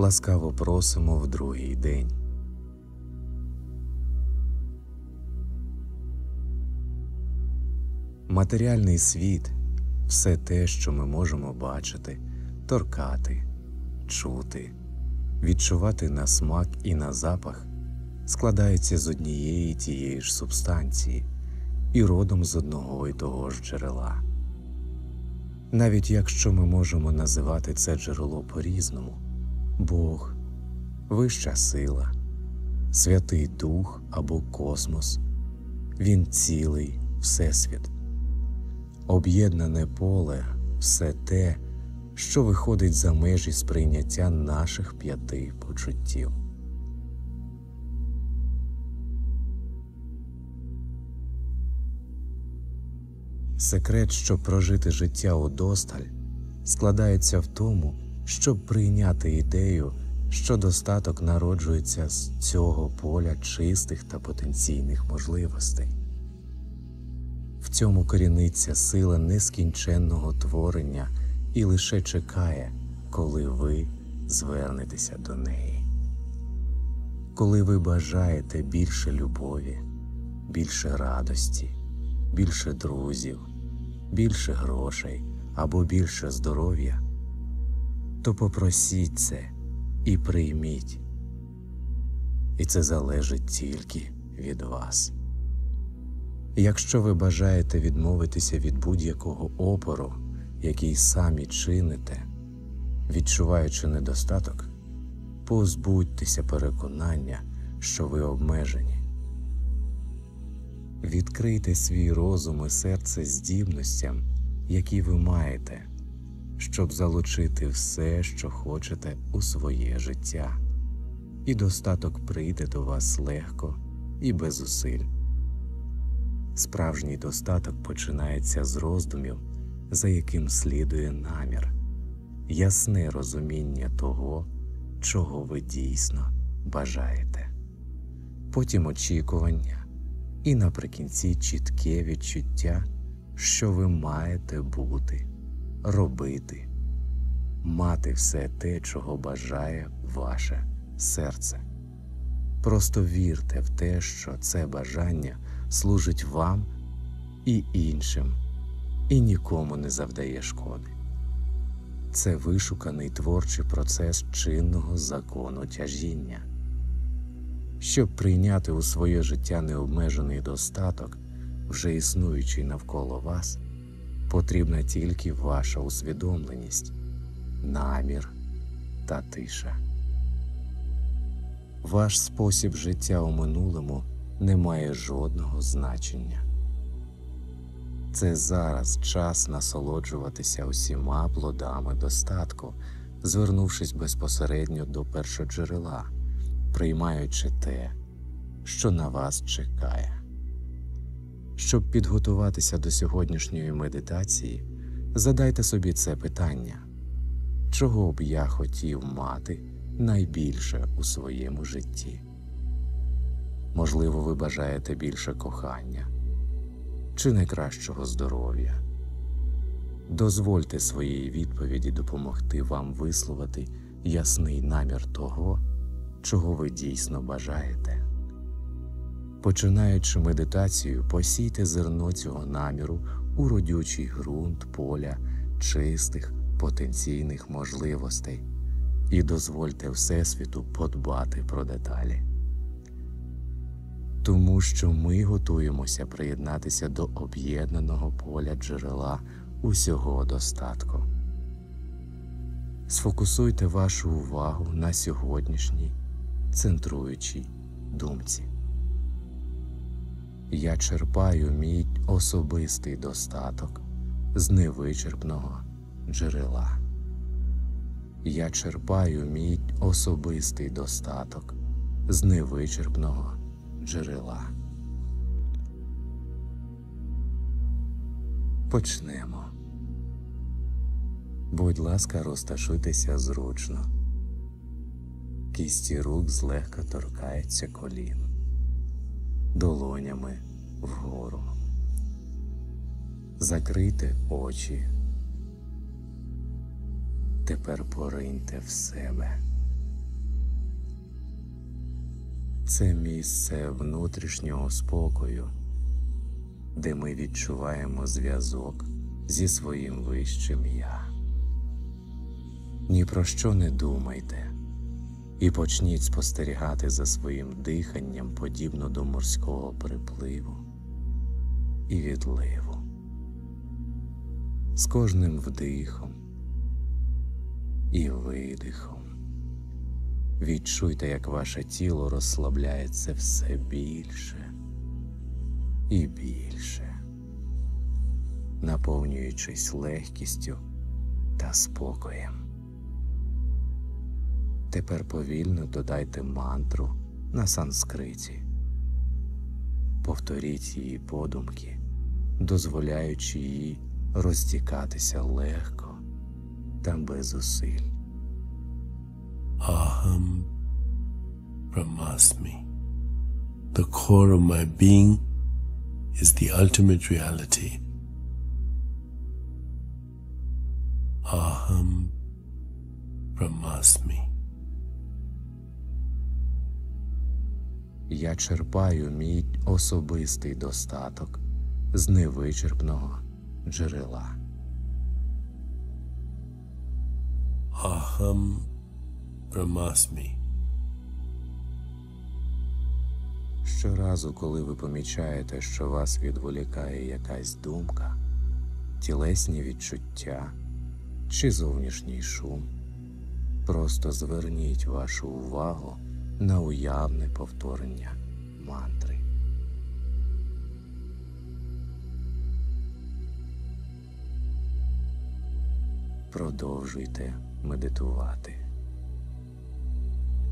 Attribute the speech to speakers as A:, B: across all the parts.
A: ласкаво просимо в другий день. Матеріальний світ все те, що ми можемо бачити, торкати, чути, відчувати на смак і на запах, складається з однієї тієї ж субстанції і родом з одного і того ж джерела. Навіть якщо ми можемо називати це джерело по-різному Бог, вища сила, Святий Дух або космос, Він цілий Всесвіт, об'єднане поле все те, що виходить за межі сприйняття наших п'яти почуттів. Секрет, щоб прожити життя удосталь, складається в тому, щоб прийняти ідею, що достаток народжується з цього поля чистих та потенційних можливостей. В цьому коріниться сила нескінченного творення і лише чекає, коли ви звернетеся до неї. Коли ви бажаєте більше любові, більше радості, більше друзів, більше грошей або більше здоров'я, то попросіть це і прийміть. І це залежить тільки від вас. Якщо ви бажаєте відмовитися від будь-якого опору, який самі чините, відчуваючи недостаток, позбудьтеся переконання, що ви обмежені. Відкрийте свій розум і серце здібностям, які ви маєте, щоб залучити все, що хочете у своє життя, і достаток прийде до вас легко і без зусиль. Справжній достаток починається з роздумів, за яким слідує намір, ясне розуміння того, чого ви дійсно бажаєте, потім очікування і наприкінці чітке відчуття, що ви маєте бути, робити, мати все те, чого бажає ваше серце. Просто вірте в те, що це бажання служить вам і іншим, і нікому не завдає шкоди. Це вишуканий творчий процес чинного закону тяжіння. Щоб прийняти у своє життя необмежений достаток, вже існуючий навколо вас, потрібна тільки ваша усвідомленість, намір та тиша. Ваш спосіб життя у минулому не має жодного значення. Це зараз час насолоджуватися усіма плодами достатку, звернувшись безпосередньо до першоджерела, приймаючи те, що на вас чекає. Щоб підготуватися до сьогоднішньої медитації, задайте собі це питання чого б я хотів мати найбільше у своєму житті? Можливо, ви бажаєте більше кохання чи найкращого здоров'я. Дозвольте своїй відповіді допомогти вам висловити ясний намір того, чого ви дійсно бажаєте. Починаючи медитацію, посійте зерно цього наміру у родючий ґрунт поля чистих потенційних можливостей і дозвольте Всесвіту подбати про деталі тому що ми готуємося приєднатися до об'єднаного поля джерела усього достатку. Сфокусуйте вашу увагу на сьогоднішній центруючій думці. Я черпаю мій особистий достаток з невичерпного джерела. Я черпаю мій особистий достаток з невичерпного джерела. Почнемо. Будь ласка, розташуйтеся зручно. Кісті рук злегка торкаються колін, долонями вгору. Закрийте очі. Тепер пориньте в себе. Це місце внутрішнього спокою, де ми відчуваємо зв'язок зі своїм вищим я. Ні про що не думайте і почніть спостерігати за своїм диханням подібно до морського припливу і відливу. З кожним вдихом і видихом. Відчуйте, як ваше тіло розслабляється все більше і більше, наповнюючись легкістю та спокоєм. Тепер повільно додайте мантру на санскриті. Повторіть її подумки, дозволяючи їй розтікатися легко та без зусиль.
B: Aham Brahmasmi. The core of my being is the ultimate reality. Aham Brahmasmi.
A: Я черпаю мій особистий достаток з невичерпного джерела.
B: Aham Brahmasmi.
A: Щоразу, коли ви помічаєте, що вас відволікає якась думка, тілесні відчуття чи зовнішній шум, просто зверніть вашу увагу на уявне повторення мантри. Продовжуйте медитувати.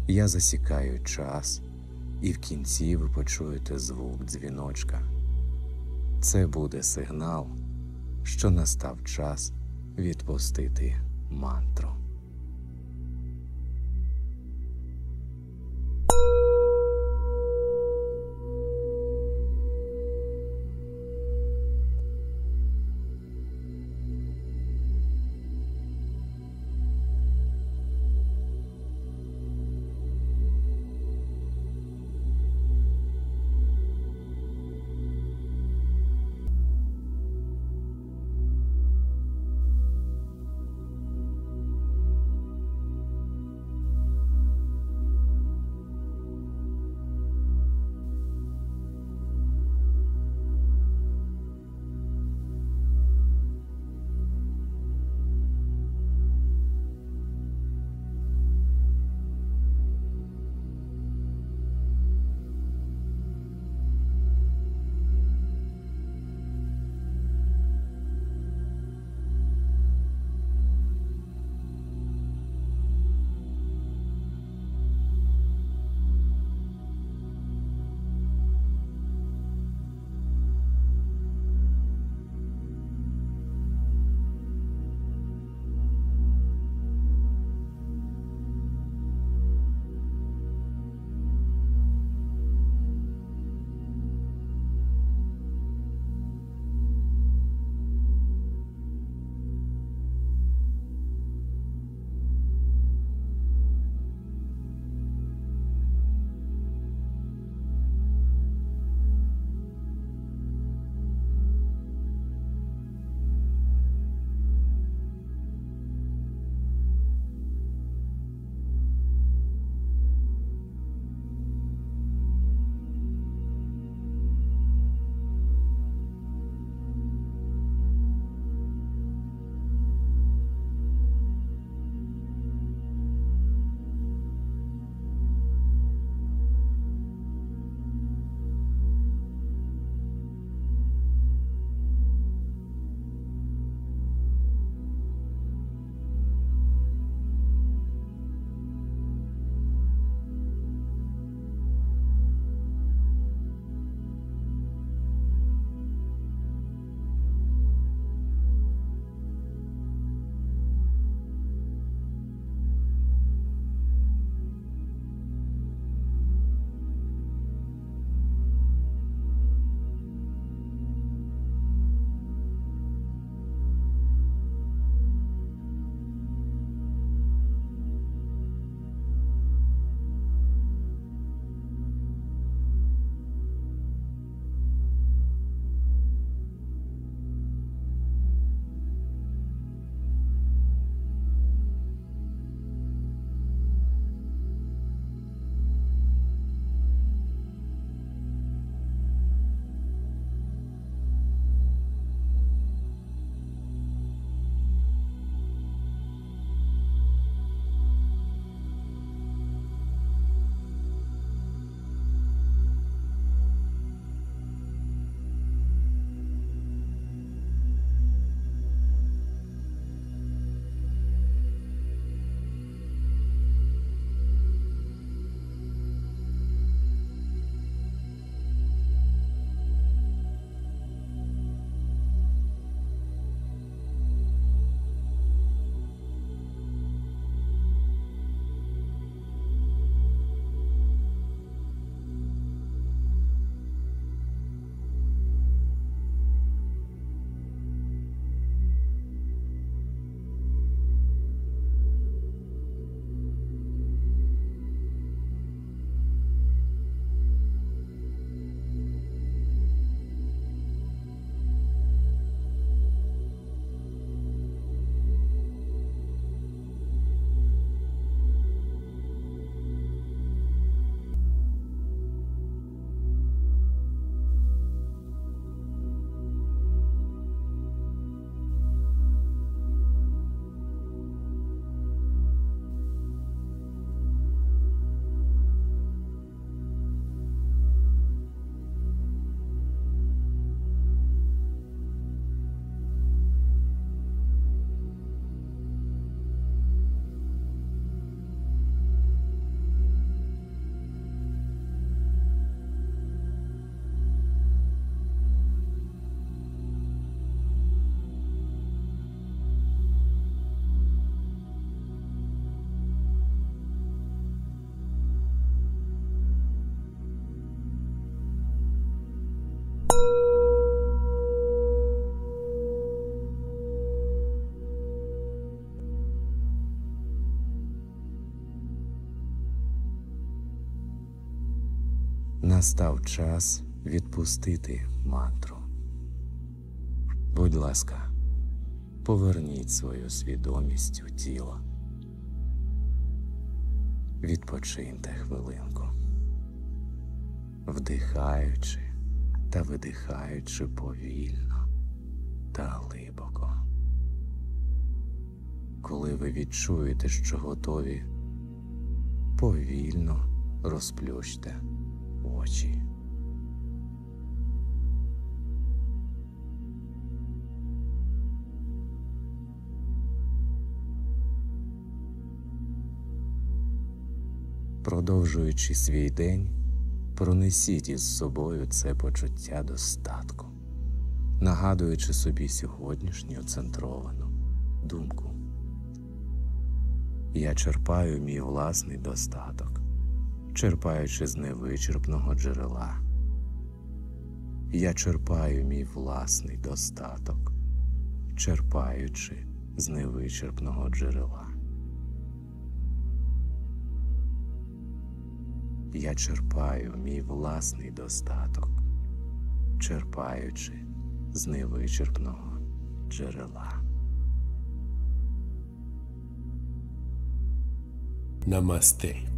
A: Я засікаю час, і в кінці ви почуєте звук дзвіночка. Це буде сигнал, що настав час відпустити мантру. Настав час відпустити мантру. Будь ласка, поверніть свою свідомість у тіло. Відпочиньте хвилинку, вдихаючи та видихаючи повільно та глибоко. Коли ви відчуєте, що готові, повільно розплющте очі. Продовжуючи свій день, пронесіть із собою це почуття достатку, нагадуючи собі сьогоднішню центровану думку. Я черпаю мій власний достаток, черпаючи з невичерпного джерела. Я черпаю мій власний достаток, черпаючи з невичерпного джерела. Я черпаю мій власний достаток, черпаючи з невичерпного джерела.
B: Namaste.